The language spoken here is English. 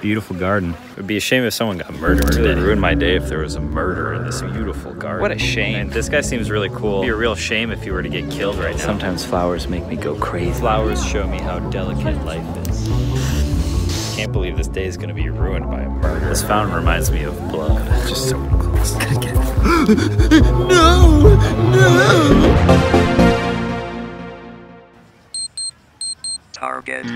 Beautiful garden. It would be a shame if someone got murdered. It would ruin my day if there was a murder in this beautiful garden. What a shame. This guy seems really cool. It'd be a real shame if you were to get killed right now. Sometimes flowers make me go crazy. Flowers show me how delicate life is. Can't believe this day is gonna be ruined by a murder. This fountain reminds me of blood. Just so close. Gotta get it. no! No! Target.